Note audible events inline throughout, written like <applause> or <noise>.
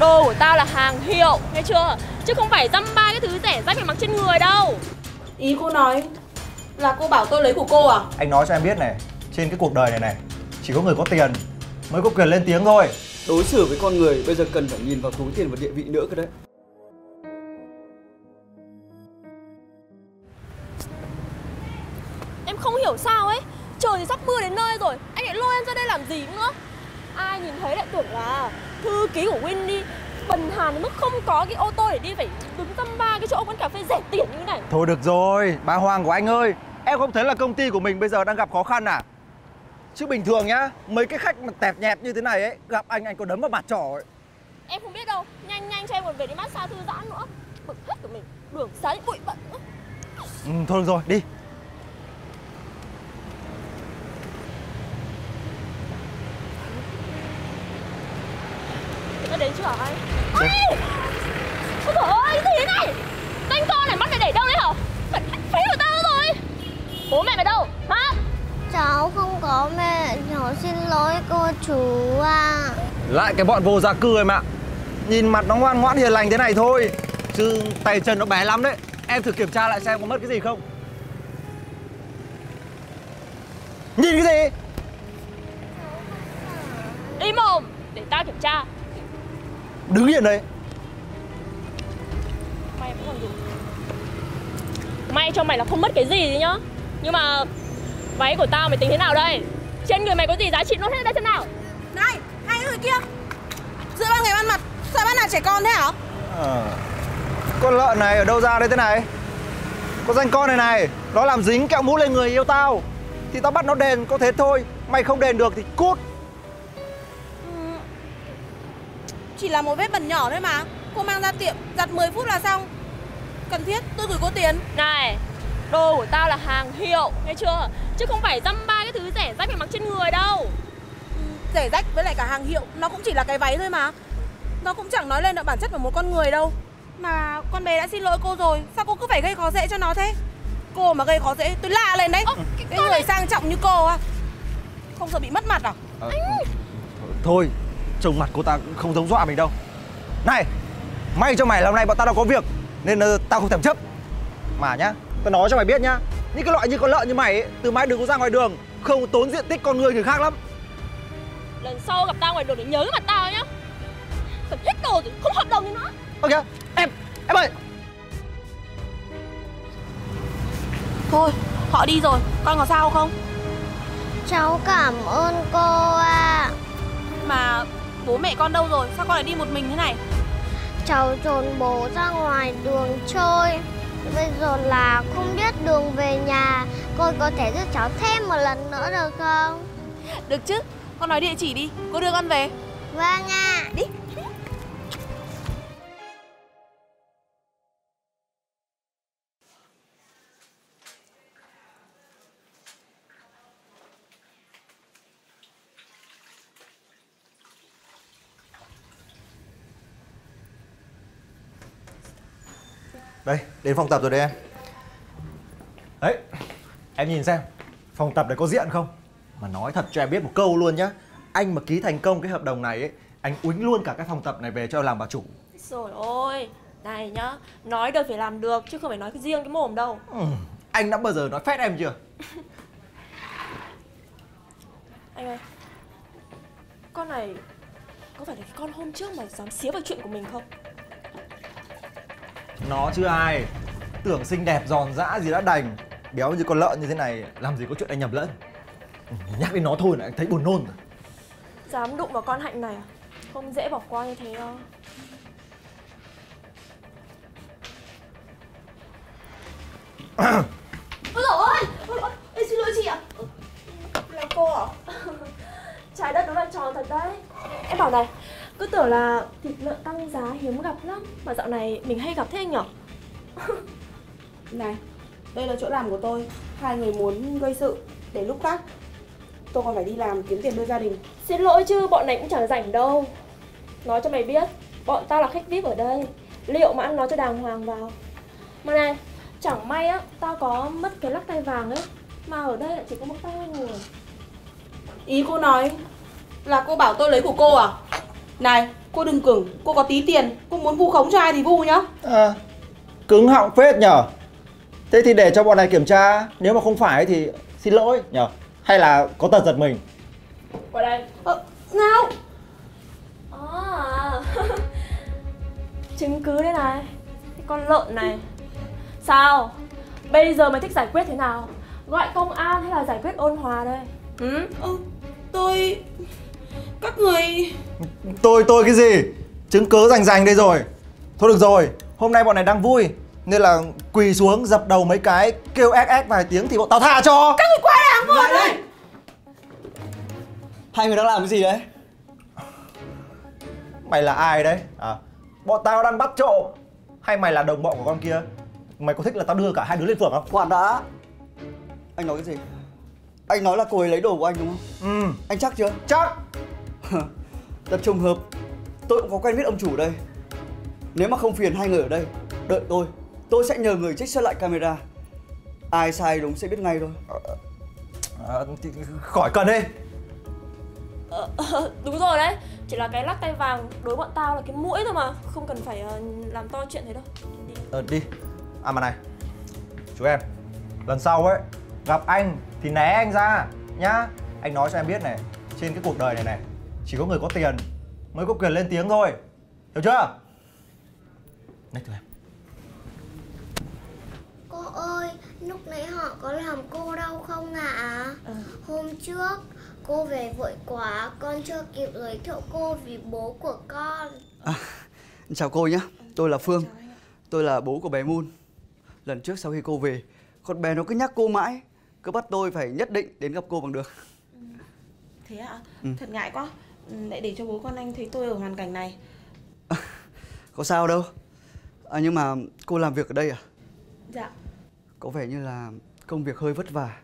Đồ của tao là hàng hiệu, nghe chưa? Chứ không phải dăm ba cái thứ rẻ rách phải mặc trên người đâu Ý cô nói là cô bảo tôi lấy của cô à? Anh nói cho em biết này, trên cái cuộc đời này này, chỉ có người có tiền mới có quyền lên tiếng thôi. Đối xử với con người bây giờ cần phải nhìn vào túi tiền và địa vị nữa cơ đấy. Em không hiểu sao ấy Trời thì sắp mưa đến nơi rồi Anh lại lôi em ra đây làm gì nữa Ai nhìn thấy lại tưởng là thư ký của Winnie Bần hàn mức không có cái ô tô để đi Phải đứng dăm ba cái chỗ quán cà phê rẻ tiền như này Thôi được rồi, bà Hoàng của anh ơi, em không thấy là công ty của mình bây giờ đang gặp khó khăn à? Chứ bình thường nhá, mấy cái khách mà tẹp nhẹp như thế này ấy, gặp anh anh có đấm vào mặt trỏ ấy. Em không biết đâu Nhanh nhanh cho em còn về đi massage thư giãn nữa Bực hết của mình Đường xá bụi bận nữa Ừ, thôi được rồi, đi. Nó đến chưa hả anh? Ôi! Ôi trời ơi, cái gì thế này? Danh con này mắt mày để đâu đấy hả? Cẩn hết phế của tao rồi Bố mẹ mày đâu? Hả? Cháu không có mẹ, cháu xin lỗi cô chú à. Lại cái bọn vô gia cư em ạ. Nhìn mặt nó ngoan ngoãn hiền lành thế này thôi, chứ tay chân nó bé lắm đấy. Em thử kiểm tra lại xem có mất cái gì không. Nhìn cái gì? Im mồm Để tao kiểm tra Đứng hiện đấy. May vẫn còn May cho mày là không mất cái gì đấy nhá Nhưng mà Váy của tao mày tính thế nào đây Trên người mày có gì giá trị nốt hết đây xem nào Này, người kia Giữa ban ngày ban mặt Sao ban nào trẻ con thế hả? Ờ. Con lợn này ở đâu ra đấy thế này? Có danh con này này, nó làm dính kẹo mũ lên người yêu tao. Thì tao bắt nó đền có thế thôi. Mày không đền được thì cút. Chỉ là một vết bẩn nhỏ thôi mà Cô mang ra tiệm giặt 10 phút là xong Cần thiết tôi gửi cô tiền Này Đồ của tao là hàng hiệu Nghe chưa Chứ không phải dăm ba cái thứ rẻ rách phải mặc trên người đâu Rẻ rách với lại cả hàng hiệu. Nó cũng chỉ là cái váy thôi mà. Nó cũng chẳng nói lên được bản chất của một con người đâu. Mà con bé đã xin lỗi cô rồi Sao cô cứ phải gây khó dễ cho nó thế? Cô mà gây khó dễ tôi lạ lên đấy. Ơ, cái Cái người này- sang trọng như cô á. Không sợ bị mất mặt à? Thôi, trông mặt cô ta cũng không giống dọa mình đâu. Này, may cho mày là hôm nay bọn tao đâu có việc nên ờ, tao không thèm chấp. Mà nhá, tao nói cho mày biết nhá, những cái loại như con lợn như mày ấy, từ mai đừng có ra ngoài đường, không tốn diện tích con người người khác lắm. Lần sau gặp tao ngoài đường để nhớ mặt tao nhá Cần hết đồ rồi Không hợp đồng với nó Ok, em, em ơi, Thôi họ đi rồi Con có sao không Cháu cảm ơn cô ạ. Mà bố mẹ con đâu rồi Sao con lại đi một mình thế này Cháu trốn bố ra ngoài đường chơi. Bây giờ là không biết đường về nhà. Cô có thể giúp cháu thêm một lần nữa được không? Được chứ Con nói địa chỉ đi Cô đưa con về. Vâng ạ. Đi. Đây, đến phòng tập rồi đây em. Đấy, em nhìn xem Phòng tập này có diện không Mà nói thật cho em biết một câu luôn nhá. Anh mà ký thành công cái hợp đồng này ấy Anh uýnh luôn cả cái phòng tập này về cho làm bà chủ. Rồi ôi Này nhá Nói được phải làm được Chứ không phải nói cái riêng cái mồm đâu. Ừ, Anh đã bao giờ nói phét em chưa? <laughs> Anh ơi Con này Có phải là cái con hôm trước mày dám xía vào chuyện của mình không? Nó chứ ai. Tưởng xinh đẹp giòn giã gì đã đành Béo như con lợn như thế này Làm gì có chuyện anh nhầm lẫn Nhắc đến nó thôi là anh thấy buồn nôn rồi. Dám đụng vào con hạnh này à? Không dễ bỏ qua như thế đâu. Ôi dồi ôi! Ôi, ôi, xin lỗi chị ạ. Là cô à? Trái đất nó là tròn thật đấy. Em bảo này Cứ tưởng là thịt lợn tăng giá hiếm gặp lắm Mà dạo này mình hay gặp thế anh nhở? Này Đây là chỗ làm của tôi. Hai người muốn gây sự. Để lúc khác Tôi còn phải đi làm kiếm tiền nuôi gia đình. Xin lỗi chứ bọn này cũng chẳng rảnh đâu. Nói cho mày biết Bọn tao là khách VIP ở đây. Liệu mà ăn nói cho đàng hoàng vào. Mà này Chẳng may á Tao có mất cái lắc tay vàng ấy Mà ở đây lại chỉ có một tay người Ý cô nói Là cô bảo tôi lấy của cô à? Này Cô đừng cứng, cô có tí tiền, cô muốn vu khống cho ai thì vu nhá. À, cứng họng phết nhở. Thế thì để cho bọn này kiểm tra Nếu mà không phải thì xin lỗi nhở Hay là có tật giật mình? Qua đây. Ờ, nào? À, <laughs> chứng cứ đây này. Cái con lợn này. Sao? Bây giờ mày thích giải quyết thế nào? Gọi công an hay là giải quyết ôn hòa đây? Ừ? Ừ, tôi... Các người... Tôi tôi cái gì? Chứng cứ rành rành đây rồi. Thôi được rồi Hôm nay bọn này đang vui Nên là quỳ xuống dập đầu mấy cái Kêu ép ép vài tiếng thì bọn tao tha cho. Các người qua đàng Lại đây Hai người đang làm cái gì đấy? Mày là ai đấy? À, Bọn tao đang bắt trộm. Hay mày là đồng bọn của con kia? Mày có thích là tao đưa cả hai đứa lên phường không? Khoan đã. Anh nói cái gì? Anh nói là cô ấy lấy đồ của anh đúng không? Ừ. Anh chắc chưa? Chắc. <laughs> Thật trùng hợp. Tôi cũng có quen biết ông chủ đây. Nếu mà không phiền hai người ở đây Đợi tôi. Tôi sẽ nhờ người trích xuất lại camera. Ai sai đúng sẽ biết ngay thôi à, thì Khỏi cần đi. Ờ, ờ, Đúng rồi đấy. Chỉ là cái lắc tay vàng đối bọn tao là cái mũi thôi mà. Không cần phải ờ, làm to chuyện thế đâu. Đi. Ờ đi. À mà này. Chú em Lần sau ấy Gặp anh thì né anh ra Nhá. Anh nói cho em biết này Trên cái cuộc đời này này Chỉ có người có tiền Mới có quyền lên tiếng thôi. Hiểu chưa? Này thưa em Cô ơi, lúc nãy họ có làm cô đau không ạ? Hôm trước, cô về vội quá, con chưa kịp giới thiệu cô vì bố của con. Chào cô nhé Tôi là Phương Tôi là bố của bé Moon Lần trước sau khi cô về Con bé nó cứ nhắc cô mãi Cứ bắt tôi phải nhất định đến gặp cô bằng được Thế ạ? Ừ. Thật ngại quá. Ừ, Lại để cho bố con anh thấy tôi ở hoàn cảnh này. Có sao đâu à, Nhưng mà cô làm việc ở đây à Dạ. Có vẻ như là công việc hơi vất vả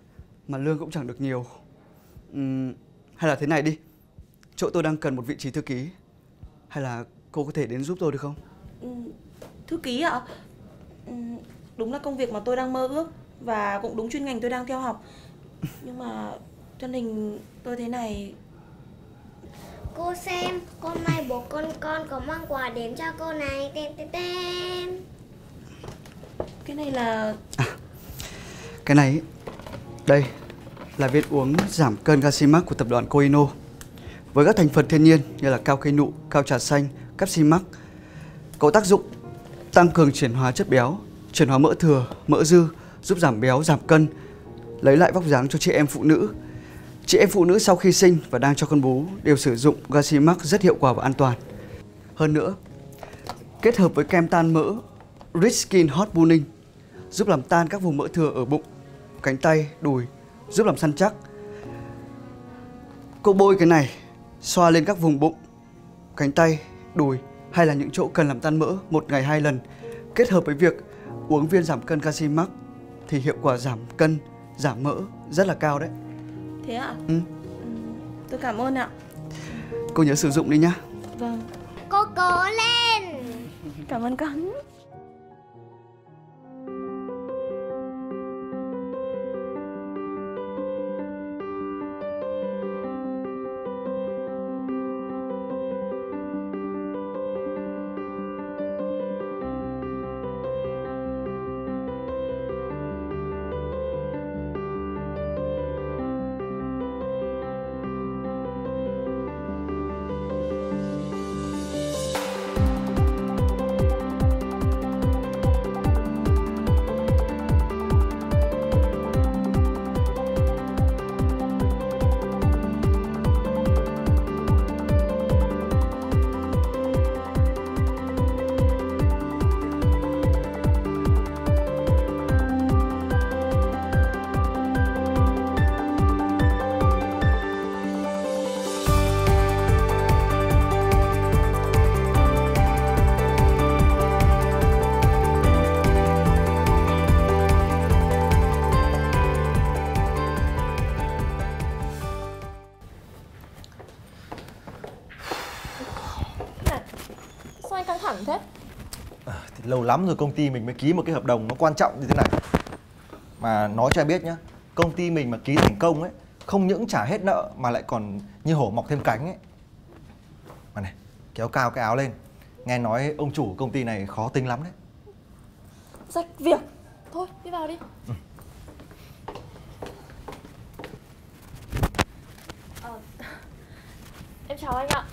Mà lương cũng chẳng được nhiều Ừm, Hay là thế này đi Chỗ tôi đang cần một vị trí thư ký Hay là cô có thể đến giúp tôi được không Ừ, Thư ký ạ? Ừ, Đúng là công việc mà tôi đang mơ ước và cũng đúng chuyên ngành tôi đang theo học. <laughs> Nhưng mà thân hình tôi thế này Cô xem, hôm nay bố con con có mang quà đến cho cô này. Tên tên tên. cái này là cái này Đây là viên uống giảm cân Gasimax của tập đoàn Coino. Với các thành phần thiên nhiên như là cao cây nụ, cao trà xanh, Capsimax Có tác dụng tăng cường chuyển hóa chất béo, chuyển hóa mỡ thừa, mỡ dư Giúp giảm béo, giảm cân, lấy lại vóc dáng cho chị em phụ nữ. Chị em phụ nữ sau khi sinh và đang cho con bú đều sử dụng Gasimax rất hiệu quả và an toàn. Hơn nữa, kết hợp với kem tan mỡ Rich Skin Hot Burning giúp làm tan các vùng mỡ thừa ở bụng, cánh tay, đùi, giúp làm săn chắc. Cô bôi cái này xoa lên các vùng bụng, cánh tay, đùi hay là những chỗ cần làm tan mỡ một ngày hai lần kết hợp với việc uống viên giảm cân Casimax thì hiệu quả giảm cân, giảm mỡ rất là cao đấy. thế ạ? Ừ. Ừ, Tôi cảm ơn ạ. Cô nhớ sử dụng đi nhá. Vâng, Cô cố lên. cảm ơn con. Thẳng thế? thì Lâu lắm rồi công ty mình mới ký một cái hợp đồng nó quan trọng như thế này. Mà nói cho em biết nhá Công ty mình mà ký thành công ấy Không những trả hết nợ mà lại còn như hổ mọc thêm cánh ấy. Mà này kéo cao cái áo lên. Nghe nói ông chủ công ty này khó tính lắm đấy. Rách việc. Thôi đi vào đi. Ờ, Em chào anh ạ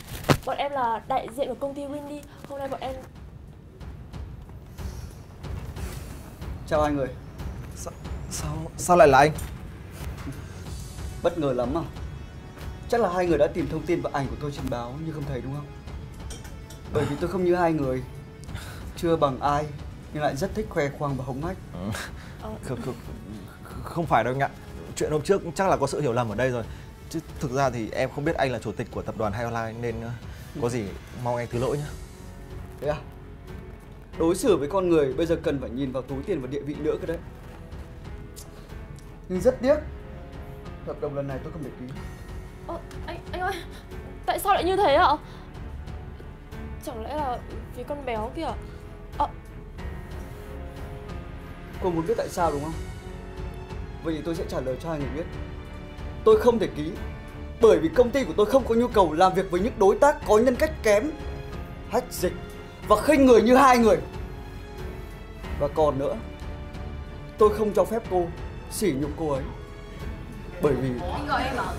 Bọn em là đại diện của công ty Windy. Hôm nay bọn em Chào hai người Sao, sao, sao lại là anh? Bất ngờ lắm à. Chắc là hai người đã tìm thông tin và ảnh của tôi trình báo nhưng không thấy đúng không? Bởi vì tôi không như hai người. Chưa bằng ai Nhưng lại rất thích khoe khoang và hống hách. Không, không, không phải đâu anh ạ. Chuyện hôm trước chắc là có sự hiểu lầm ở đây rồi. Chứ thực ra thì em không biết anh là chủ tịch của tập đoàn Hai Online Nên ờ, có gì mong anh thứ lỗi nhé Thế à? Đối xử với con người bây giờ cần phải nhìn vào túi tiền và địa vị nữa cơ đấy. Nhưng rất tiếc. Hợp đồng lần này tôi không thể ký. Ờ, anh, anh ơi Tại sao lại như thế ạ? Chẳng lẽ là vì con béo kìa Ờ, Cô muốn biết tại sao đúng không? Vậy thì tôi sẽ trả lời cho hai người biết. Tôi không thể ký Bởi vì công ty của tôi không có nhu cầu làm việc với những đối tác có nhân cách kém Hách dịch Và khinh người như hai người Và còn nữa Tôi không cho phép cô sỉ nhục cô ấy Bởi vì Anh gọi em à?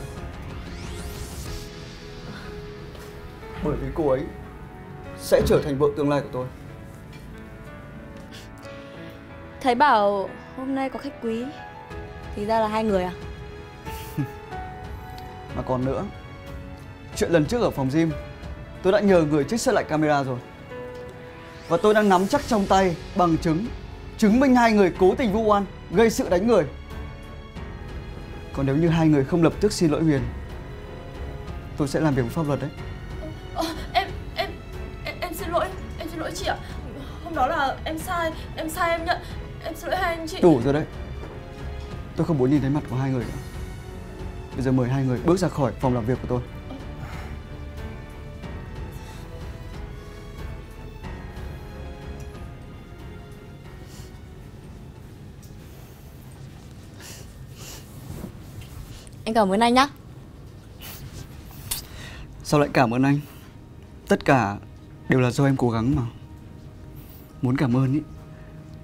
Bởi vì cô ấy Sẽ trở thành vợ tương lai của tôi Thấy bảo hôm nay có khách quý Thì ra là hai người à? <laughs> Mà còn nữa Chuyện lần trước ở phòng gym Tôi đã nhờ người trích xuất lại camera rồi. Và tôi đang nắm chắc trong tay bằng chứng Chứng minh hai người cố tình vu oan Gây sự đánh người. Còn nếu như hai người không lập tức xin lỗi Huyền Tôi sẽ làm việc với pháp luật đấy. Ờ, em, em, em, em xin lỗi Em xin lỗi chị ạ. Hôm đó là em sai, em sai em nhận. Em xin lỗi hai anh chị. Đủ rồi đấy. Tôi không muốn nhìn thấy mặt của hai người nữa Bây giờ mời hai người bước ra khỏi phòng làm việc của tôi. Anh cảm ơn anh nhá. Sao lại cảm ơn anh? Tất cả đều là do em cố gắng mà. Muốn cảm ơn ý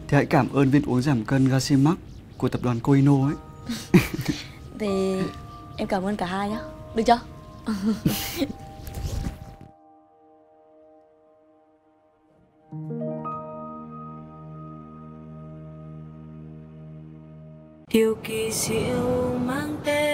Thì hãy cảm ơn viên uống giảm cân Gasimax Của tập đoàn Coino ấy. <laughs> Thì em cảm ơn cả hai nhá Được chưa? <laughs> điều kỳ diệu mang tên